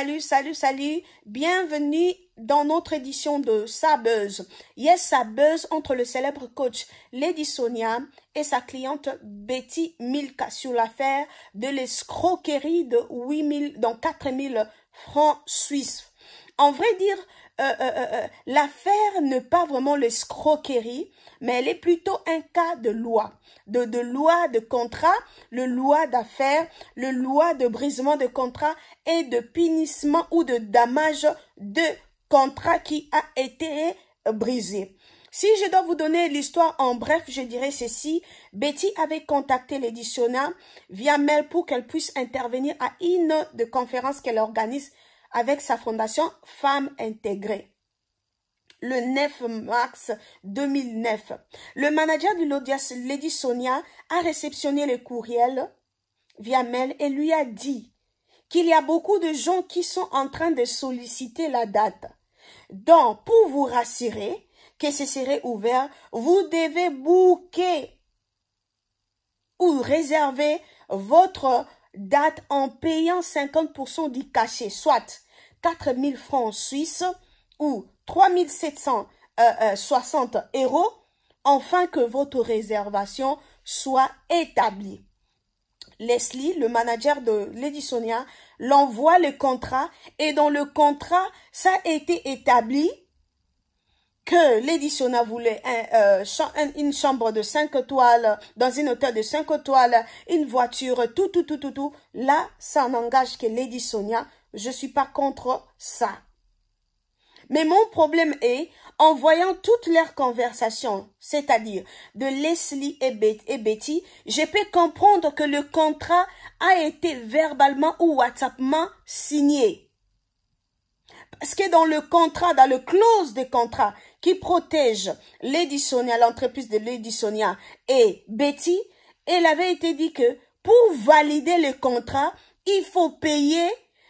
Salut, salut, salut. Bienvenue dans notre édition de Sa Buzz. Yes, Sa Buzz entre le célèbre coach Lady Sonia et sa cliente Betty Milka sur l'affaire de l'escroquerie de 8000, dans 4000 francs suisses. En vrai dire, euh, euh, euh, l'affaire n'est pas vraiment l'escroquerie, mais elle est plutôt un cas de loi, de, loi de contrat, le loi d'affaires, le loi de brisement de contrat et de punissement ou de damage de contrat qui a été brisé. Si je dois vous donner l'histoire en bref, je dirais ceci. Betty avait contacté l'éditionnaire via mail pour qu'elle puisse intervenir à une de conférences qu'elle organise avec sa fondation Femmes intégrées le 9 mars 2009. Le manager du Lodias, Lady Sonia, a réceptionné le courriel via mail et lui a dit qu'il y a beaucoup de gens qui sont en train de solliciter la date. Donc, pour vous rassurer que ce serait ouvert, vous devez booker ou réserver votre date en payant 50% du cachet, soit 4000 francs suisses ou 3760 euros afin que votre réservation soit établie. Leslie, le manager de Lady Sonia, l'envoie le contrat et dans le contrat, ça a été établi que Sonia voulait euh, une chambre de 5 étoiles, dans une hôtel de 5 étoiles, une voiture, tout, tout, tout, tout, tout. Là, ça n'engage que Sonia. Je suis pas contre ça. Mais mon problème est, en voyant toutes leurs conversations, c'est-à-dire de Leslie et Betty, je peux comprendre que le contrat a été verbalement ou WhatsAppement signé. Parce que dans le contrat, dans le clause de contrat qui protège Lady Sonia, l'entreprise de Lady Sonia et Betty, il avait été dit que pour valider le contrat, il faut payer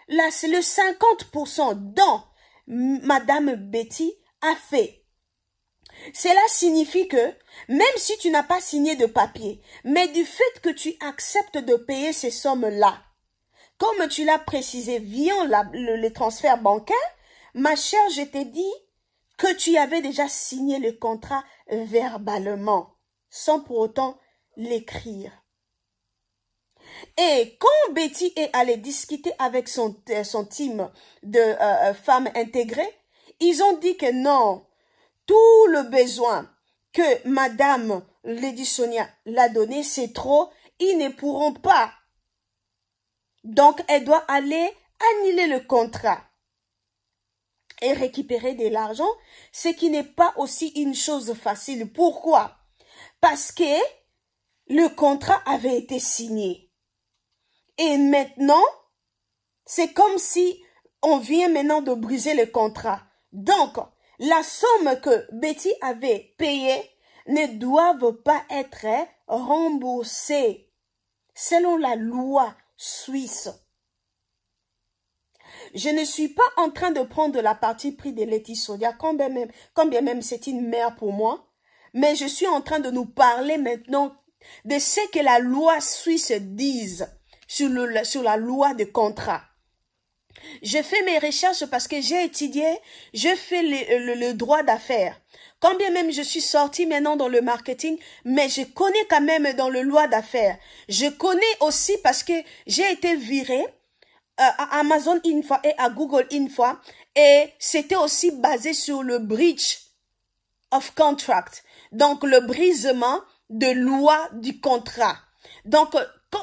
le 50% dont Madame Betty a fait. Cela signifie que, même si tu n'as pas signé de papier, mais du fait que tu acceptes de payer ces sommes-là, comme tu l'as précisé via le, le transfert bancaire, ma chère, je t'ai dit que tu avais déjà signé le contrat verbalement, sans pour autant l'écrire. Et quand Betty est allée discuter avec son, euh, team de euh, euh, femmes intégrées, ils ont dit que non, tout le besoin que Madame Lady Sonia l'a donné, c'est trop, ils ne pourront pas. Donc, elle doit aller annuler le contrat et récupérer de l'argent, ce qui n'est pas aussi une chose facile. Pourquoi? Parce que le contrat avait été signé. Et maintenant, c'est comme si on vient maintenant de briser le contrat. Donc, la somme que Betty avait payée ne doivent pas être remboursée selon la loi suisse. Je ne suis pas en train de prendre la partie pris de Laetitia, combien même, combien même c'est une mère pour moi, mais je suis en train de nous parler maintenant de ce que la loi suisse dise sur, le, sur la loi de contrat. Je fais mes recherches parce que j'ai étudié, je fais le, le, droit d'affaires. Quand bien même je suis sortie maintenant dans le marketing, mais je connais quand même dans le loi d'affaires. Je connais aussi parce que j'ai été virée euh, à Amazon une fois et à Google une fois et c'était aussi basé sur le breach of contract. Donc le brisement de loi du contrat. Donc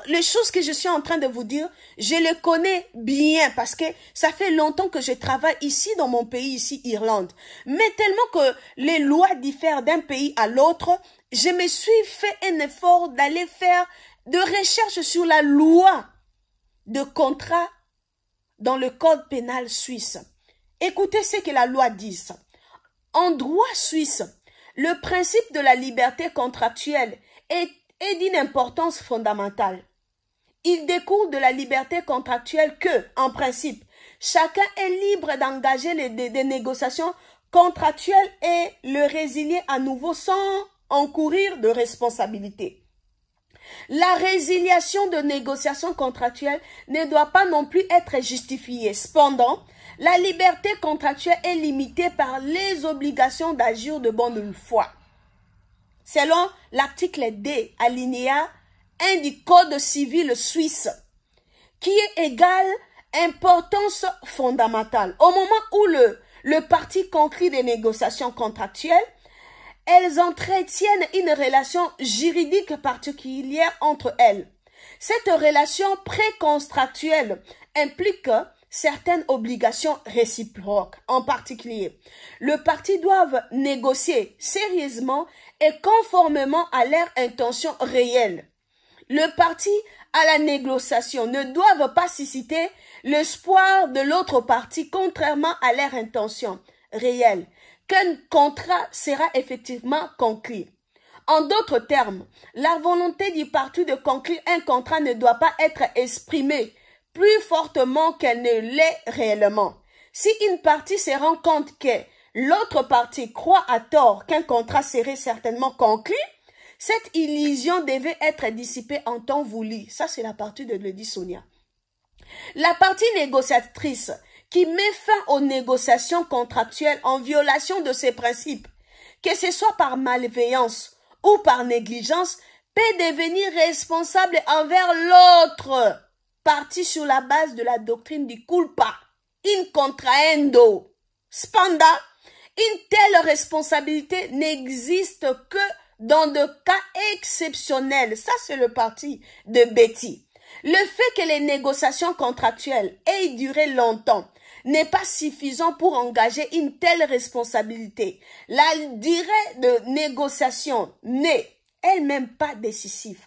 les choses que je suis en train de vous dire, je les connais bien parce que ça fait longtemps que je travaille ici dans mon pays, ici Irlande. Mais tellement que les lois diffèrent d'un pays à l'autre, je me suis fait un effort d'aller faire de recherche sur la loi de contrat dans le code pénal suisse. Écoutez ce que la loi dit. En droit suisse, le principe de la liberté contractuelle est est d'une importance fondamentale. Il découle de la liberté contractuelle que, en principe, chacun est libre d'engager des, négociations contractuelles et le résilier à nouveau sans encourir de responsabilité. La résiliation de négociations contractuelles ne doit pas non plus être justifiée. Cependant, la liberté contractuelle est limitée par les obligations d'agir de bonne foi. Selon l'article D, alinéa 1 du Code civil suisse, qui est égal importance fondamentale. Au moment où le, le parti conclut des négociations contractuelles, elles entretiennent une relation juridique particulière entre elles. Cette relation précontractuelle implique certaines obligations réciproques. En particulier, le parti doivent négocier sérieusement et conformément à leurs intentions réelles. Le parti à la négociation ne doivent pas susciter l'espoir de l'autre partie contrairement à leur intention réelle qu'un contrat sera effectivement conclu. En d'autres termes, la volonté du parti de conclure un contrat ne doit pas être exprimée plus fortement qu'elle ne l'est réellement. Si une partie se rend compte que l'autre partie croit à tort qu'un contrat serait certainement conclu, cette illusion devait être dissipée en temps voulu. Ça, c'est la partie de Lady Sonia. La partie négociatrice qui met fin aux négociations contractuelles en violation de ses principes, que ce soit par malveillance ou par négligence, peut devenir responsable envers l'autre partie sur la base de la doctrine du culpa, in contraendo. Cependant, une telle responsabilité n'existe que dans de cas exceptionnels. Ça, c'est le parti de Betty. Le fait que les négociations contractuelles aient duré longtemps n'est pas suffisant pour engager une telle responsabilité. La durée de négociation n'est elle-même pas décisive.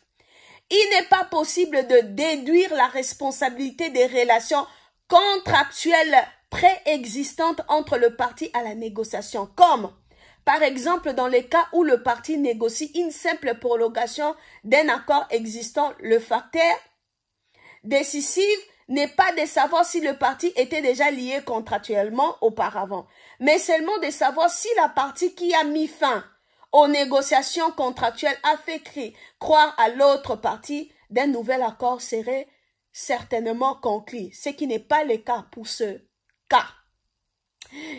Il n'est pas possible de déduire la responsabilité des relations contractuelles préexistantes entre le parti à la négociation, comme par exemple dans les cas où le parti négocie une simple prolongation d'un accord existant, le facteur décisif n'est pas de savoir si le parti était déjà lié contractuellement auparavant, mais seulement de savoir si la partie qui a mis fin aux négociations contractuelles a fait croire à l'autre partie d'un nouvel accord serait certainement conclu, ce qui n'est pas le cas pour ce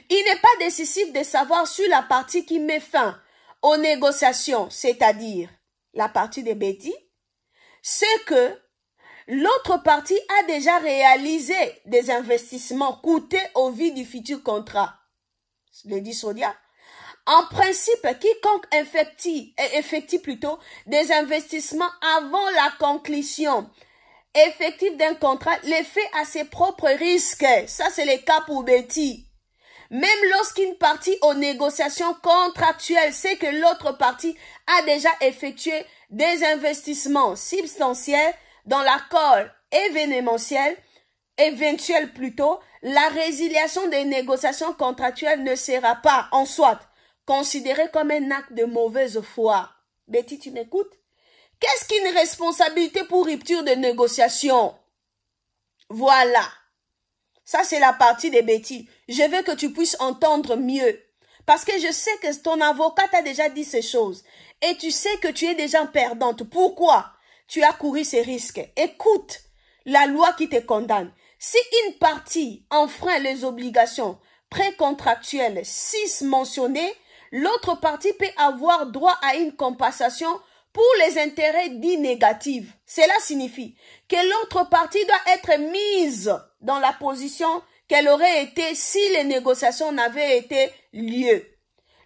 Il n'est pas décisif de savoir si la partie qui met fin aux négociations, c'est-à-dire la partie des Betty, ce que l'autre partie a déjà réalisé des investissements coûtés au vu du futur contrat. Le dit Sodia. En principe, quiconque effectue, effectue plutôt des investissements avant la conclusion effective d'un contrat les fait à ses propres risques. Ça, c'est le cas pour Betty. Même lorsqu'une partie aux négociations contractuelles sait que l'autre partie a déjà effectué des investissements substantiels dans l'accord événementiel, éventuel plutôt, la résiliation des négociations contractuelles ne sera pas en soi considérée comme un acte de mauvaise foi. Betty, tu m'écoutes? Qu'est-ce qu'une responsabilité pour rupture de négociation? Voilà. Ça, c'est la partie des Betty. Je veux que tu puisses entendre mieux. Parce que je sais que ton avocat t'a déjà dit ces choses. Et tu sais que tu es déjà perdante. Pourquoi? tu as couru ces risques. Écoute la loi qui te condamne. Si une partie enfreint les obligations précontractuelles 6 mentionnées, l'autre partie peut avoir droit à une compensation pour les intérêts dits négatifs. Cela signifie que l'autre partie doit être mise dans la position qu'elle aurait été si les négociations n'avaient été lieu.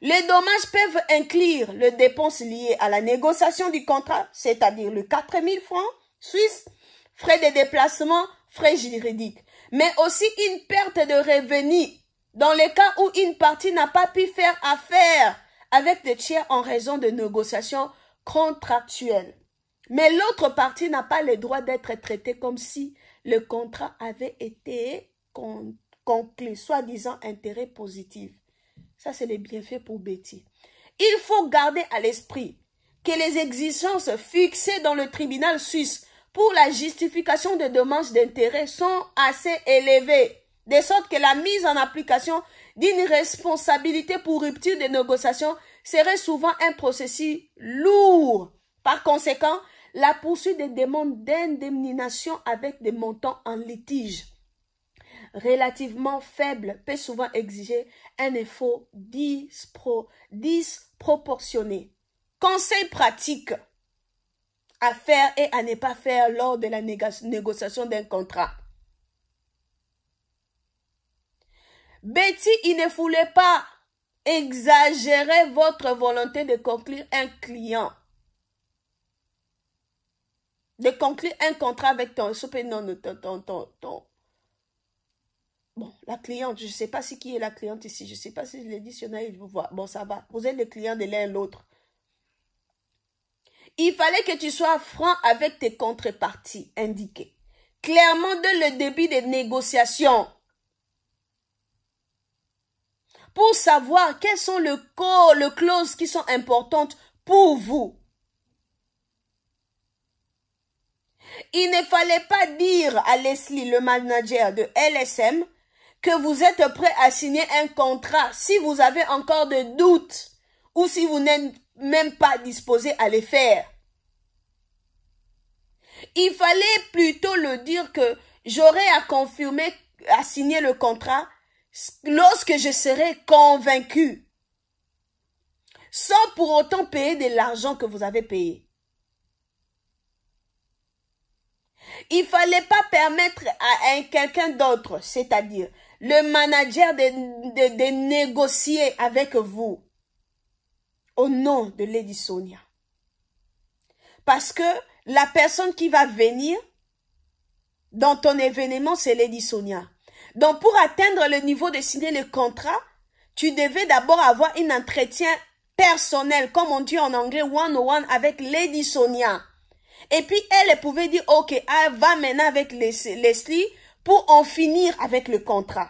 Les dommages peuvent inclure les dépenses liées à la négociation du contrat, c'est-à-dire le 4000 francs suisses, frais de déplacement, frais juridiques, mais aussi une perte de revenus dans les cas où une partie n'a pas pu faire affaire avec des tiers en raison de négociations contractuelles. Mais l'autre partie n'a pas le droit d'être traitée comme si le contrat avait été conclu, soi-disant intérêt positif. Ça, c'est les bienfaits pour Betty. Il faut garder à l'esprit que les exigences fixées dans le tribunal suisse pour la justification des dommages d'intérêt sont assez élevées, de sorte que la mise en application d'une responsabilité pour rupture des négociations serait souvent un processus lourd. Par conséquent, la poursuite des demandes d'indemnisation avec des montants en litige relativement faible peut souvent exiger un effort dispro, disproportionné. Conseil pratique à faire et à ne pas faire lors de la négociation d'un contrat. Betty, il ne voulait pas exagérer votre volonté de conclure un client. De conclure un contrat avec ton, non, ton, ton, ton, Bon, la cliente, je ne sais pas si qui est la cliente ici. Je ne sais pas si l'éditionnaire, il vous voit. Bon, ça va. Vous êtes le client de l'un et l'autre. Il fallait que tu sois franc avec tes contreparties indiquées. Clairement dès le début des négociations. Pour savoir quelles sont les le clauses qui sont importantes pour vous. Il ne fallait pas dire à Leslie, le manager de LSM, que vous êtes prêt à signer un contrat si vous avez encore des doutes ou si vous n'êtes même pas disposé à les faire. Il fallait plutôt le dire que j'aurai à confirmer, à signer le contrat lorsque je serai convaincu, sans pour autant payer de l'argent que vous avez payé. Il fallait pas permettre à quelqu'un d'autre, c'est-à-dire le manager de, négocier avec vous au nom de Lady Sonia. Parce que la personne qui va venir dans ton événement, c'est Lady Sonia. Donc, pour atteindre le niveau de signer le contrat, tu devais d'abord avoir un entretien personnel, comme on dit en anglais, one-on-one avec Lady Sonia. Et puis, elle pouvait dire, OK, elle va maintenant avec Leslie pour en finir avec le contrat.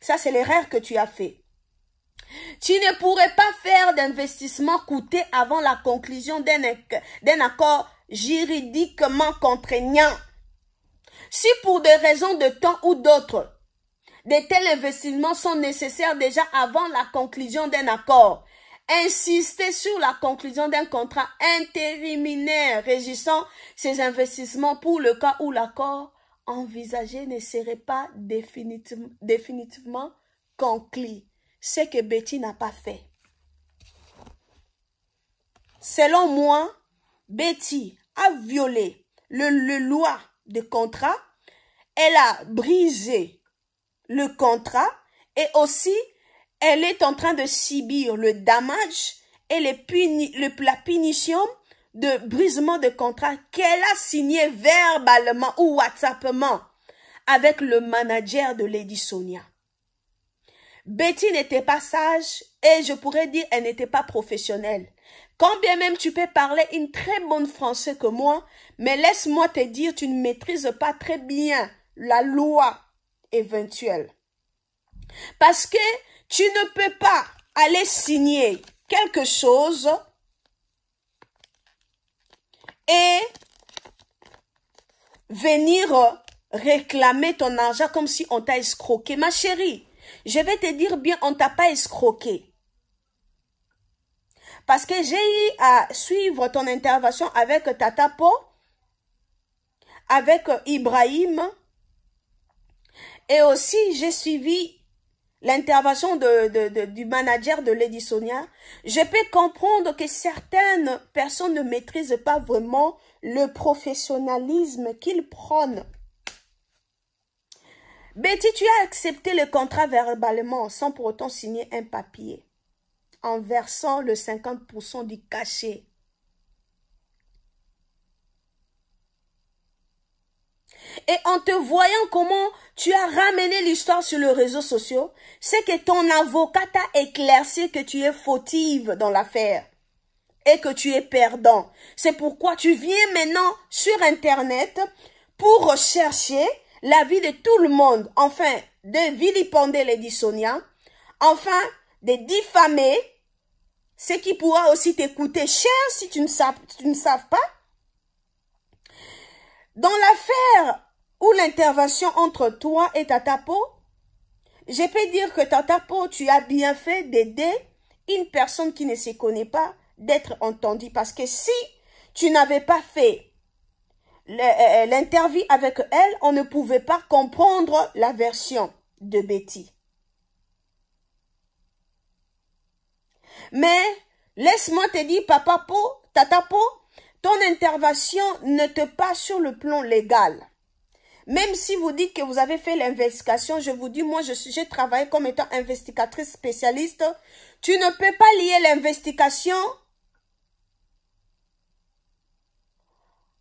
Ça, c'est l'erreur que tu as fait. Tu ne pourrais pas faire d'investissement coûté avant la conclusion d'un accord juridiquement contraignant. Si pour des raisons de temps ou d'autres, de tels investissements sont nécessaires déjà avant la conclusion d'un accord, insister sur la conclusion d'un contrat intériminaire régissant ces investissements pour le cas où l'accord envisagé ne serait pas définitivement, conclu. Ce que Betty n'a pas fait. Selon moi, Betty a violé le, le loi de contrat, elle a brisé le contrat et aussi elle est en train de subir le damage et le la punition de brisement de contrat qu'elle a signé verbalement ou WhatsAppement avec le manager de Lady Sonia. Betty n'était pas sage et je pourrais dire elle n'était pas professionnelle. Quand bien même tu peux parler une très bonne français que moi, mais laisse-moi te dire, tu ne maîtrises pas très bien la loi éventuelle. Parce que tu ne peux pas aller signer quelque chose et venir réclamer ton argent comme si on t'a escroqué. Ma chérie, je vais te dire bien, on t'a pas escroqué. Parce que j'ai eu à suivre ton intervention avec Tatapo, avec Ibrahim, et aussi j'ai suivi l'intervention du manager de Lady Sonia, je peux comprendre que certaines personnes ne maîtrisent pas vraiment le professionnalisme qu'ils prônent. Betty, tu as accepté le contrat verbalement sans pour autant signer un papier en versant le 50% du cachet Et en te voyant comment tu as ramené l'histoire sur les réseaux sociaux, c'est que ton avocat t'a éclairci que tu es fautive dans l'affaire et que tu es perdant. C'est pourquoi tu viens maintenant sur Internet pour rechercher l'avis de tout le monde, enfin, de vilipender les Sonia, enfin, de diffamer, ce qui pourra aussi t'écouter cher si tu ne, sais, tu ne pas. Dans l'affaire ou l'intervention entre toi et Tatapo, je peux dire que Tatapo, tu as bien fait d'aider une personne qui ne se connaît pas d'être entendue. Parce que si tu n'avais pas fait l'interview avec elle, on ne pouvait pas comprendre la version de Betty. Mais laisse-moi te dire, papa Po, tata Po, ton intervention ne te passe sur le plan légal. Même si vous dites que vous avez fait l'investigation, je vous dis, moi, je j'ai travaillé comme étant investigatrice spécialiste. Tu ne peux pas lier l'investigation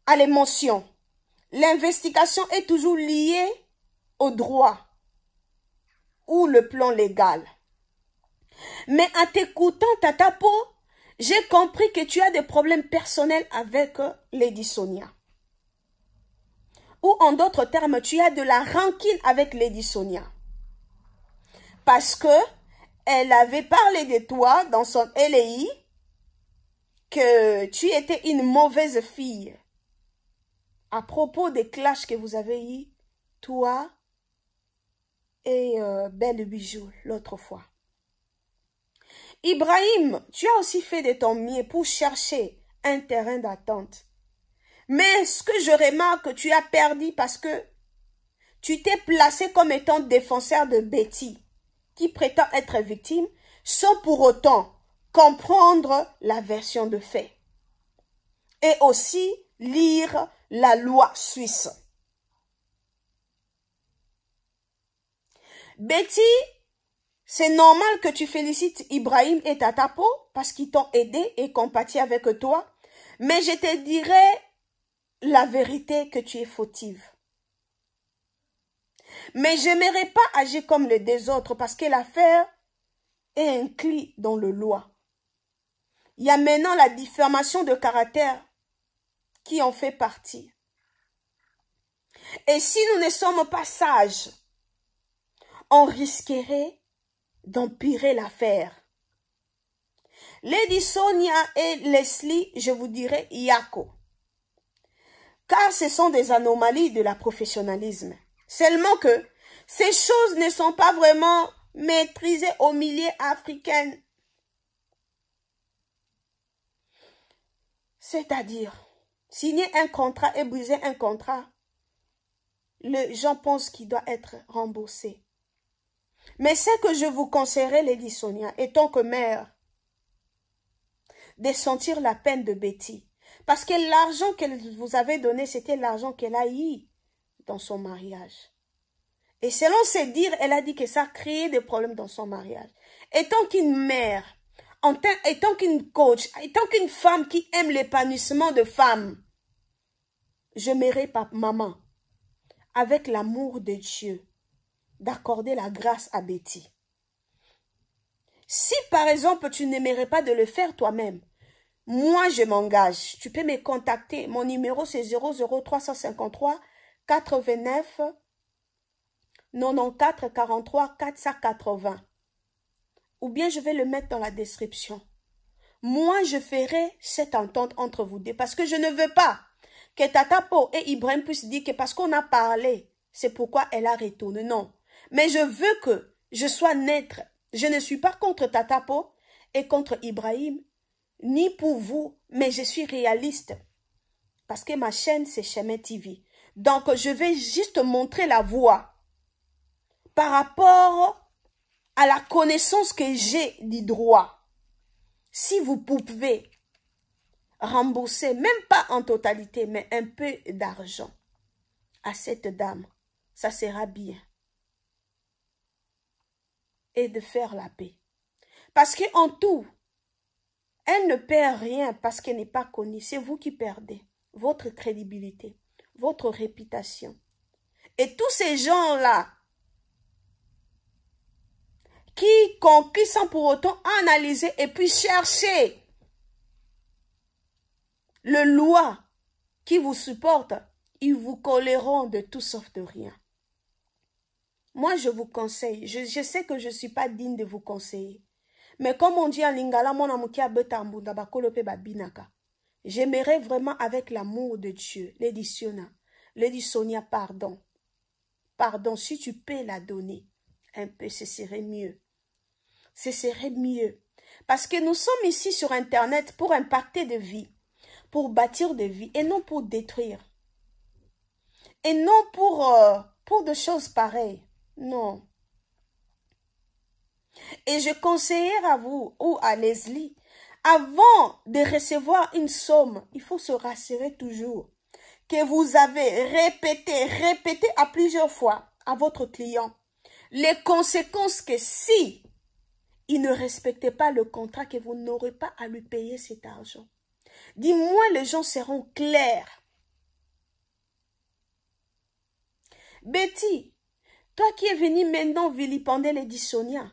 à l'émotion. L'investigation est toujours liée au droit ou le plan légal. Mais en t'écoutant, Tata Po, j'ai compris que tu as des problèmes personnels avec Lady Sonia. En d'autres termes, tu as de la rancune avec Lady Sonia. Parce que elle avait parlé de toi dans son LAI que tu étais une mauvaise fille. À propos des clashs que vous avez eus, toi et euh, Belle Bijou l'autre fois. Ibrahim, tu as aussi fait de ton mieux pour chercher un terrain d'attente. Mais ce que je remarque, tu as perdu parce que tu t'es placé comme étant défenseur de Betty, qui prétend être victime, sans pour autant comprendre la version de fait. Et aussi lire la loi suisse. Betty, c'est normal que tu félicites Ibrahim et Tatapo parce qu'ils t'ont aidé et compati avec toi. Mais je te dirais la vérité que tu es fautive. Mais j'aimerais pas agir comme les deux autres parce que l'affaire est inclue dans le loi. Il y a maintenant la diffamation de caractère qui en fait partie. Et si nous ne sommes pas sages, on risquerait d'empirer l'affaire. Lady Sonia et Leslie, je vous dirais Yako car ce sont des anomalies de la professionnalisme. Seulement que ces choses ne sont pas vraiment maîtrisées au milieu africain. C'est-à-dire, signer un contrat et briser un contrat, les gens pensent qu'il doit être remboursé. Mais ce que je vous conseillerais, Lady Sonia, étant que mère, de sentir la peine de Betty parce que l'argent qu'elle vous avait donné, c'était l'argent qu'elle a eu dans son mariage. Et selon ses dires, elle a dit que ça a créé des problèmes dans son mariage. Étant qu'une mère, étant qu'une coach, étant qu'une femme qui aime l'épanouissement de femme, je mérite pas maman, avec l'amour de Dieu, d'accorder la grâce à Betty. Si par exemple tu n'aimerais pas de le faire toi-même, moi, je m'engage. Tu peux me contacter. Mon numéro, c'est 00353 89 94 43 480. Ou bien je vais le mettre dans la description. Moi, je ferai cette entente entre vous deux parce que je ne veux pas que Tatapo et Ibrahim puissent dire que parce qu'on a parlé, c'est pourquoi elle a retourné. Non. Mais je veux que je sois naître. Je ne suis pas contre Tatapo et contre Ibrahim, ni pour vous, mais je suis réaliste. Parce que ma chaîne, c'est Chemin TV. Donc, je vais juste montrer la voie par rapport à la connaissance que j'ai du droit. Si vous pouvez rembourser, même pas en totalité, mais un peu d'argent à cette dame, ça sera bien. Et de faire la paix. Parce que en tout, elle ne perd rien parce qu'elle n'est pas connue. C'est vous qui perdez votre crédibilité, votre réputation. Et tous ces gens-là qui conquis sans pour autant analyser et puis chercher le loi qui vous supporte, ils vous colleront de tout sauf de rien. Moi, je vous conseille, je, je sais que je ne suis pas digne de vous conseiller. Mais comme on dit en lingala, mon babinaka. J'aimerais vraiment avec l'amour de Dieu, Lady Sonia, pardon. Pardon, si tu peux la donner un peu, ce serait mieux. Ce serait mieux. Parce que nous sommes ici sur Internet pour impacter de vie, pour bâtir de vie et non pour détruire. Et non pour, euh, pour de choses pareilles. Non. Et je conseillerais à vous ou à Leslie, avant de recevoir une somme, il faut se rassurer toujours que vous avez répété, répété à plusieurs fois à votre client les conséquences que si il ne respectait pas le contrat, que vous n'aurez pas à lui payer cet argent. Dis-moi, les gens seront clairs. Betty, toi qui es venu maintenant vilipender les dissoniens,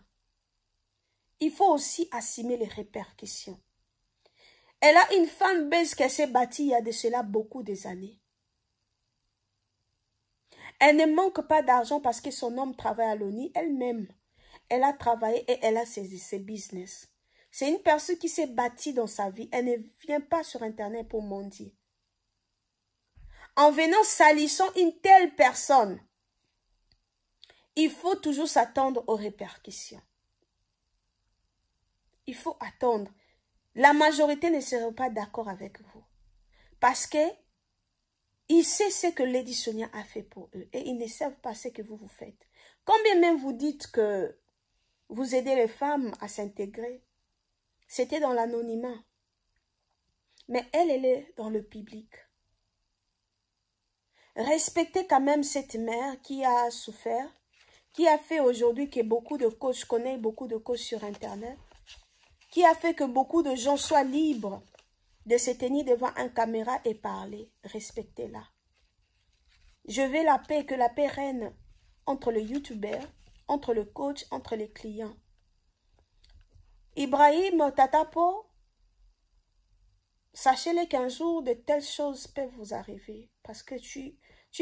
il faut aussi assumer les répercussions. Elle a une femme base qu'elle s'est bâtie il y a de cela beaucoup des années. Elle ne manque pas d'argent parce que son homme travaille à l'ONI elle-même. Elle a travaillé et elle a saisi ses business. C'est une personne qui s'est bâtie dans sa vie. Elle ne vient pas sur Internet pour mendier. En venant salissant une telle personne, il faut toujours s'attendre aux répercussions. Il faut attendre. La majorité ne sera pas d'accord avec vous. Parce que il sait ce que Lady Sonia a fait pour eux et ils ne savent pas ce que vous vous faites. Combien même vous dites que vous aidez les femmes à s'intégrer, c'était dans l'anonymat. Mais elle, elle est dans le public. Respectez quand même cette mère qui a souffert, qui a fait aujourd'hui que beaucoup de coachs, je connais beaucoup de coachs sur Internet, qui a fait que beaucoup de gens soient libres de se tenir devant un caméra et parler. Respectez-la. Je veux la paix, que la paix règne entre le youtubeur, entre le coach, entre les clients. Ibrahim Tatapo, sachez-le qu'un jour de telles choses peuvent vous arriver parce que tu,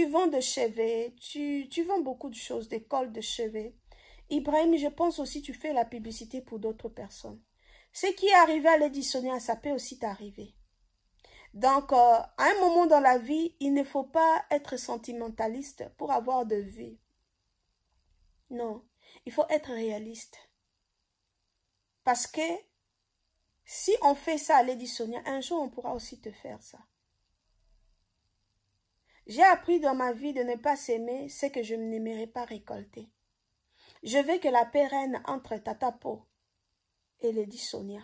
vends de chevet, tu, tu vends beaucoup de choses, des cols de chevet. Ibrahim, je pense aussi tu fais la publicité pour d'autres personnes. Ce qui est arrivé à Lady Sonia, ça peut aussi t'arriver. Donc, euh, à un moment dans la vie, il ne faut pas être sentimentaliste pour avoir de vie. Non, il faut être réaliste. Parce que si on fait ça à Lady Sonia, un jour on pourra aussi te faire ça. J'ai appris dans ma vie de ne pas s'aimer ce que je n'aimerais pas récolter. Je veux que la paix règne entre Tatapo et Lady Sonia.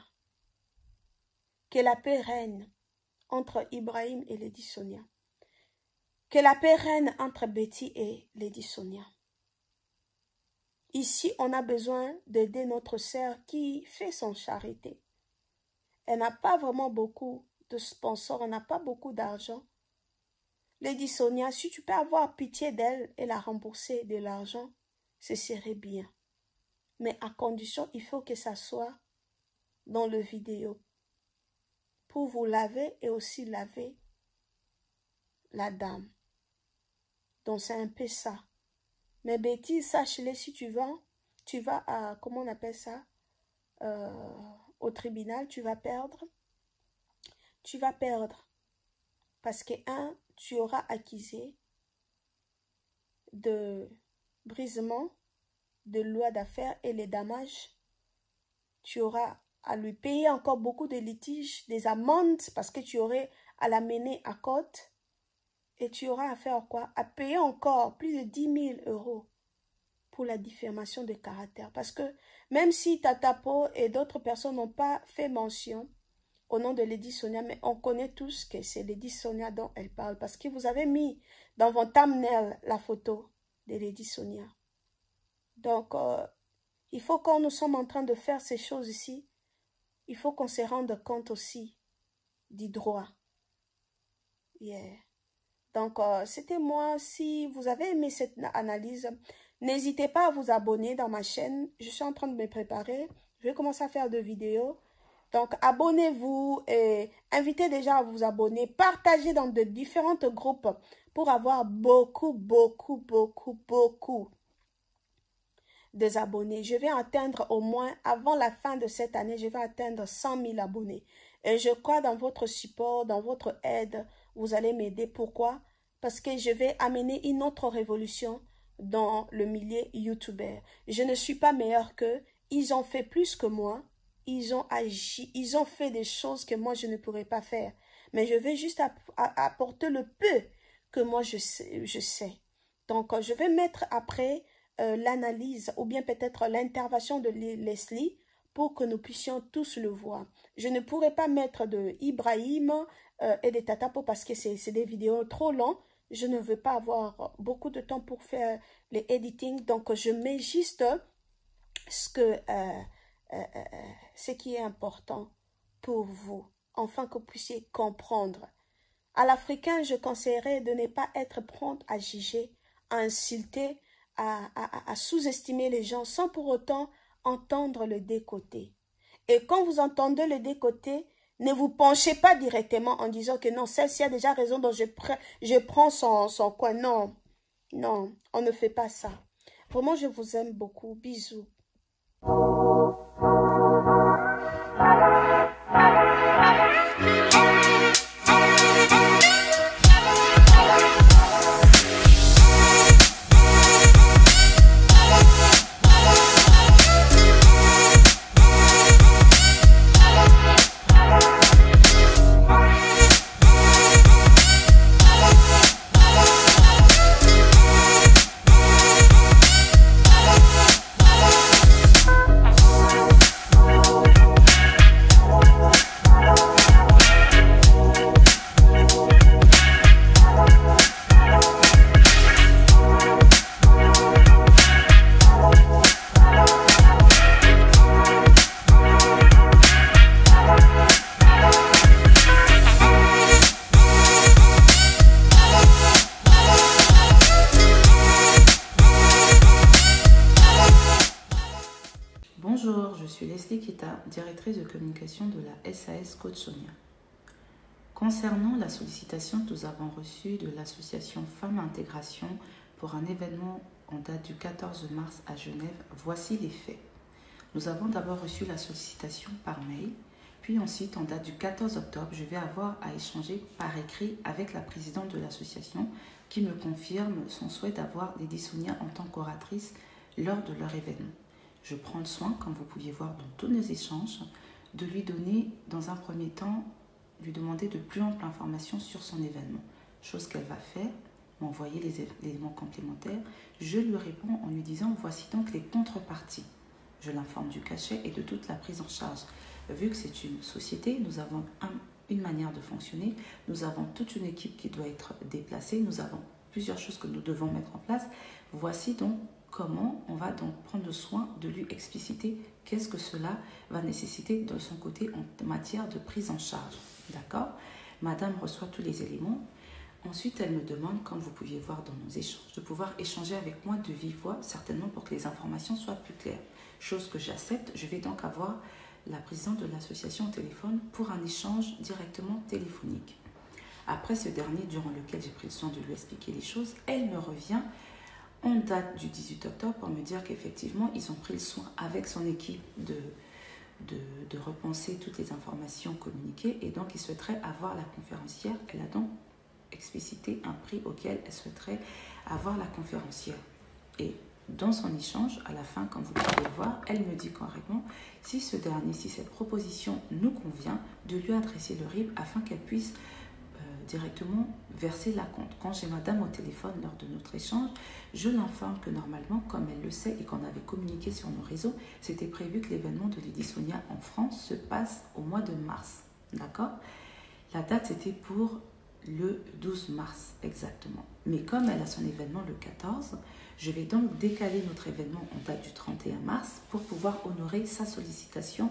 Que la paix règne entre Ibrahim et Lady Sonia. Que la paix règne entre Betty et Lady Sonia. Ici, on a besoin d'aider notre sœur qui fait son charité. Elle n'a pas vraiment beaucoup de sponsors, elle n'a pas beaucoup d'argent. Lady Sonia, si tu peux avoir pitié d'elle et la rembourser de l'argent, ce serait bien. Mais à condition, il faut que ça soit dans le vidéo pour vous laver et aussi laver la dame. Donc c'est un peu ça. Mais Betty, sache-le, si tu vas, tu vas à, comment on appelle ça, euh, au tribunal, tu vas perdre. Tu vas perdre. Parce que, un, tu auras accusé de brisement de loi d'affaires et les dommages. Tu auras à lui payer encore beaucoup de litiges, des amendes, parce que tu aurais à la mener à côte. Et tu auras à faire quoi? À payer encore plus de 10 000 euros pour la diffamation de caractère. Parce que même si Tatapo et d'autres personnes n'ont pas fait mention au nom de Lady Sonia, mais on connaît tous que c'est Lady Sonia dont elle parle. Parce que vous avez mis dans votre thumbnail la photo de Lady Sonia. Donc, euh, il faut quand nous sommes en train de faire ces choses ici, il faut qu'on se rende compte aussi du droit. Yeah. Donc, euh, c'était moi. Si vous avez aimé cette analyse, n'hésitez pas à vous abonner dans ma chaîne. Je suis en train de me préparer. Je vais commencer à faire des vidéos. Donc, abonnez-vous et invitez déjà à vous abonner. Partagez dans de différents groupes pour avoir beaucoup, beaucoup, beaucoup, beaucoup des abonnés. Je vais atteindre au moins, avant la fin de cette année, je vais atteindre 100 000 abonnés. Et je crois dans votre support, dans votre aide, vous allez m'aider. Pourquoi? Parce que je vais amener une autre révolution dans le milieu YouTuber. Je ne suis pas meilleur qu'eux. Ils ont fait plus que moi. Ils ont agi. Ils ont fait des choses que moi, je ne pourrais pas faire. Mais je vais juste apporter le peu que moi je sais. Je sais. Donc, je vais mettre après euh, l'analyse ou bien peut-être l'intervention de Leslie pour que nous puissions tous le voir. Je ne pourrais pas mettre de Ibrahim euh, et des Tatapo parce que c'est des vidéos trop longues. Je ne veux pas avoir beaucoup de temps pour faire les editing. Donc, je mets juste ce, que, euh, ce qui est important pour vous, afin que vous puissiez comprendre. À l'Africain, je conseillerais de ne pas être prompt à juger, à insulter, sous-estimer les gens sans pour autant entendre le décoté. Et quand vous entendez le décoté, ne vous penchez pas directement en disant que non, celle-ci a déjà raison, donc je, je prends son, son coin. Non, non, on ne fait pas ça. Vraiment, je vous aime beaucoup. Bisous. Concernant la sollicitation que nous avons reçue de l'association Femmes Intégration pour un événement en date du 14 mars à Genève, voici les faits. Nous avons d'abord reçu la sollicitation par mail, puis ensuite en date du 14 octobre, je vais avoir à échanger par écrit avec la présidente de l'association qui me confirme son souhait d'avoir Lady Sonia en tant qu'oratrice lors de leur événement. Je prends le soin, comme vous pouviez voir dans tous nos échanges, de lui donner, dans un premier temps, lui demander de plus amples informations sur son événement. Chose qu'elle va faire, m'envoyer les éléments complémentaires. Je lui réponds en lui disant voici donc les contreparties. Je l'informe du cachet et de toute la prise en charge. Vu que c'est une société, nous avons une manière de fonctionner, nous avons toute une équipe qui doit être déplacée, nous avons plusieurs choses que nous devons mettre en place. Voici donc comment on va donc prendre soin de lui expliciter qu'est-ce que cela va nécessiter de son côté en matière de prise en charge. D'accord? Madame reçoit tous les éléments. Ensuite, elle me demande, comme vous pouviez voir dans nos échanges, de pouvoir échanger avec moi de vive voix, certainement pour que les informations soient plus claires. Chose que j'accepte, je vais donc avoir la présidente de l'association au téléphone pour un échange directement téléphonique. Après ce dernier, durant lequel j'ai pris le soin de lui expliquer les choses, elle me revient on date du 18 octobre pour me dire qu'effectivement, ils ont pris le soin avec son équipe de, de, repenser toutes les informations communiquées et donc ils souhaiteraient avoir la conférencière. Elle a donc explicité un prix auquel elle souhaiterait avoir la conférencière. Et dans son échange, à la fin, comme vous pouvez le voir, elle me dit carrément si ce dernier, si cette proposition nous convient, de lui adresser le RIB afin qu'elle puisse directement verser la compte. Quand j'ai madame au téléphone lors de notre échange, je l'informe que normalement, comme elle le sait et qu'on avait communiqué sur nos réseaux, c'était prévu que l'événement de Lady Sonia en France se passe au mois de mars. D'accord? La date, c'était pour le 12 mars exactement. Mais comme elle a son événement le 14, je vais donc décaler notre événement en date du 31 mars pour pouvoir honorer sa sollicitation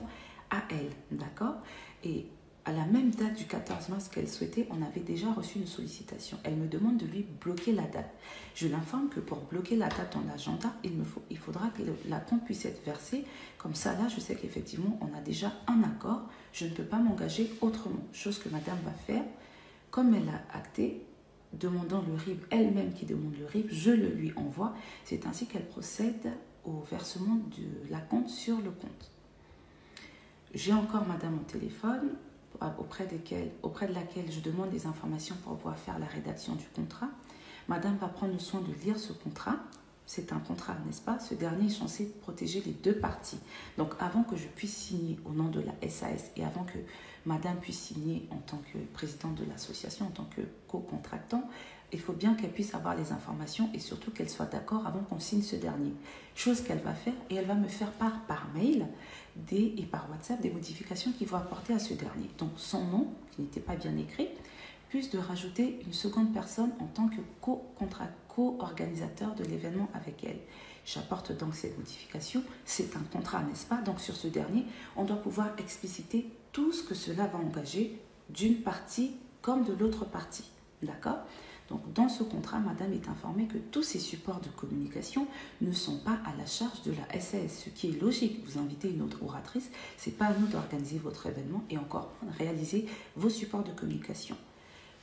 à elle. D'accord? Et à la même date du 14 mars qu'elle souhaitait, on avait déjà reçu une sollicitation. Elle me demande de lui bloquer la date. Je l'informe que pour bloquer la date en agenda, il, me faut, il faudra que la compte puisse être versée. Comme ça, là, je sais qu'effectivement, on a déjà un accord. Je ne peux pas m'engager autrement. Chose que madame va faire. Comme elle a acté, demandant le RIB, elle-même qui demande le RIB, je le lui envoie. C'est ainsi qu'elle procède au versement de la compte sur le compte. J'ai encore madame au téléphone auprès, de laquelle je demande des informations pour pouvoir faire la rédaction du contrat. Madame va prendre soin de lire ce contrat. C'est un contrat, n'est-ce pas? Ce dernier est censé protéger les deux parties. Donc avant que je puisse signer au nom de la SAS et avant que Madame puisse signer en tant que présidente de l'association, en tant que co-contractant, il faut bien qu'elle puisse avoir les informations et surtout qu'elle soit d'accord avant qu'on signe ce dernier. Chose qu'elle va faire et elle va me faire part par mail des, et par WhatsApp des modifications qu'il vont apporter à ce dernier. Donc son nom, qui n'était pas bien écrit, plus de rajouter une seconde personne en tant que co-organisateur de l'événement avec elle. J'apporte donc cette modification. C'est un contrat, n'est-ce pas? Donc sur ce dernier, on doit pouvoir expliciter tout ce que cela va engager d'une partie comme de l'autre partie. D'accord? Donc, dans ce contrat, Madame est informée que tous ces supports de communication ne sont pas à la charge de la SAS, ce qui est logique. Vous invitez une autre oratrice, c'est pas à nous d'organiser votre événement et encore réaliser vos supports de communication.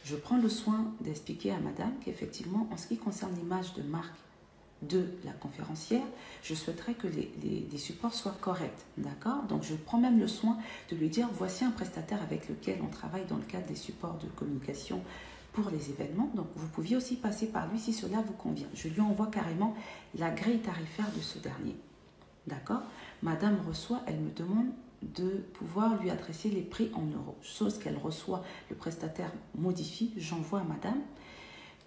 Je prends le soin d'expliquer à Madame qu'effectivement, en ce qui concerne l'image de marque de la conférencière, je souhaiterais que les, les, supports soient corrects. D'accord? Donc, je prends même le soin de lui dire voici un prestataire avec lequel on travaille dans le cadre des supports de communication pour les événements. Donc, vous pouviez aussi passer par lui si cela vous convient. Je lui envoie carrément la grille tarifaire de ce dernier. D'accord? Madame reçoit, elle me demande de pouvoir lui adresser les prix en euros. Chose qu'elle reçoit, le prestataire modifie, j'envoie à Madame.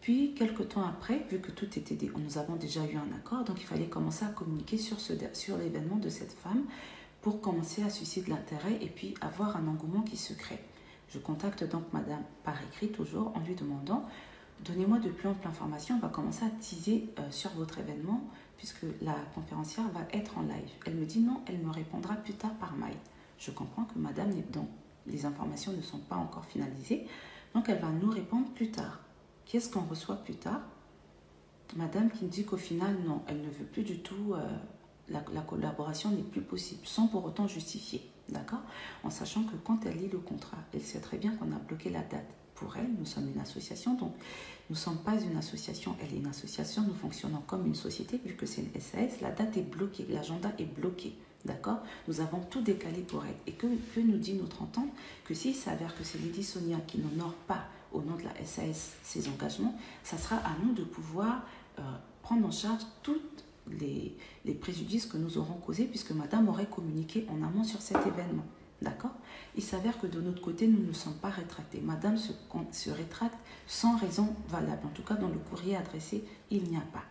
Puis, quelques temps après, vu que tout était, nous avons déjà eu un accord, donc il fallait commencer à communiquer sur, sur l'événement de cette femme pour commencer à susciter l'intérêt et puis avoir un engouement qui se crée. Je contacte donc madame par écrit toujours en lui demandant Donnez-moi de plus amples informations, on va commencer à teaser euh, sur votre événement puisque la conférencière va être en live. Elle me dit non, elle me répondra plus tard par mail. Je comprends que madame, donc les informations ne sont pas encore finalisées, donc elle va nous répondre plus tard. Qu'est-ce qu'on reçoit plus tard? Madame qui me dit qu'au final, non, elle ne veut plus du tout, euh, la, la collaboration n'est plus possible, sans pour autant justifier. D'accord? En sachant que quand elle lit le contrat, elle sait très bien qu'on a bloqué la date. Pour elle, nous sommes une association, donc nous ne sommes pas une association, elle est une association, nous fonctionnons comme une société, vu que c'est une SAS, la date est bloquée, l'agenda est bloqué. D'accord? Nous avons tout décalé pour elle. Et que, que nous dit notre entente? Que s'il s'avère que c'est Lydie Sonia qui n'honore pas au nom de la SAS ses engagements, ça sera à nous de pouvoir euh, prendre en charge toutes les, les, préjudices que nous aurons causés puisque madame aurait communiqué en amont sur cet événement. D'accord? Il s'avère que de notre côté, nous ne sommes pas rétractés. Madame se, rétracte sans raison valable. En tout cas, dans le courrier adressé, il n'y a pas.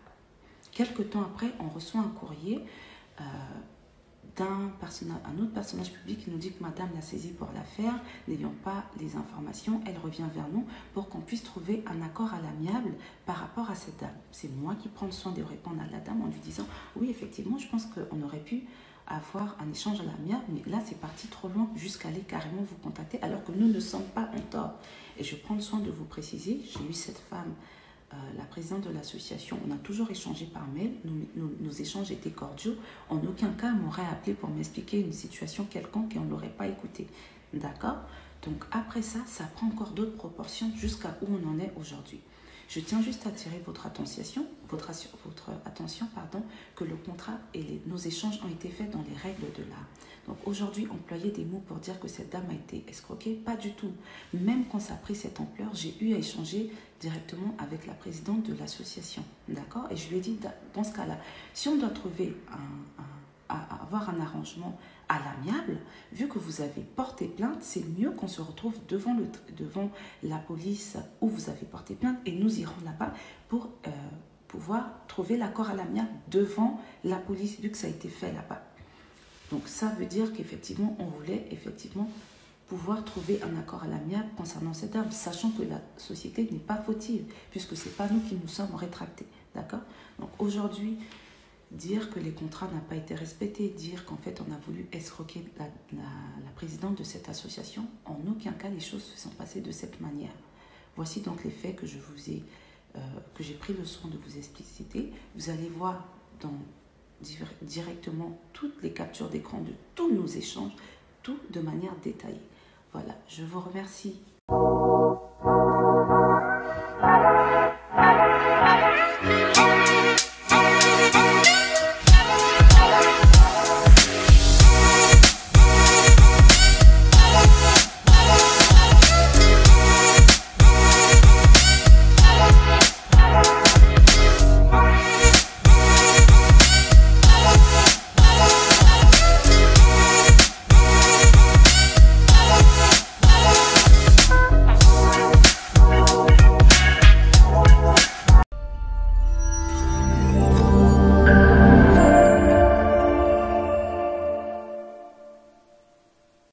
Quelque temps après, on reçoit un courrier euh, d'un un autre personnage public qui nous dit que madame l'a saisi pour l'affaire, n'ayant pas les informations, elle revient vers nous pour qu'on puisse trouver un accord à l'amiable par rapport à cette dame. C'est moi qui prends le soin de répondre à la dame en lui disant oui, effectivement, je pense qu'on aurait pu avoir un échange à l'amiable, mais là c'est parti trop loin jusqu'à aller carrément vous contacter alors que nous ne sommes pas en tort. Et je prends le soin de vous préciser, j'ai eu cette femme euh, la présidente de l'association, on a toujours échangé par mail, nos, échanges étaient cordiaux. En aucun cas, elle m'aurait appelé pour m'expliquer une situation quelconque et on ne l'aurait pas écouté. D'accord? Donc après ça, ça prend encore d'autres proportions jusqu'à où on en est aujourd'hui. Je tiens juste à attirer votre attention, votre, attention pardon, que le contrat et nos échanges ont été faits dans les règles de l'art. Donc aujourd'hui, employer des mots pour dire que cette dame a été escroquée, pas du tout. Même quand ça a pris cette ampleur, j'ai eu à échanger directement avec la présidente de l'association. D'accord? Et je lui ai dit, dans ce cas-là, si on doit trouver un, avoir un arrangement à l'amiable, vu que vous avez porté plainte, c'est mieux qu'on se retrouve devant, le, devant la police où vous avez porté plainte et nous irons là-bas pour euh, pouvoir trouver l'accord à l'amiable devant la police, vu que ça a été fait là-bas. Donc ça veut dire qu'effectivement, on voulait effectivement pouvoir trouver un accord à l'amiable concernant cette arme, sachant que la société n'est pas fautive, puisque ce n'est pas nous qui nous sommes rétractés. D'accord? Donc aujourd'hui, dire que les contrats n'ont pas été respectés, dire qu'en fait on a voulu escroquer la, présidente de cette association, en aucun cas les choses se sont passées de cette manière. Voici donc les faits que je vous ai, euh, que j'ai pris le soin de vous expliciter. Vous allez voir dans directement toutes les captures d'écran de tous nos échanges, tout de manière détaillée. Voilà, je vous remercie.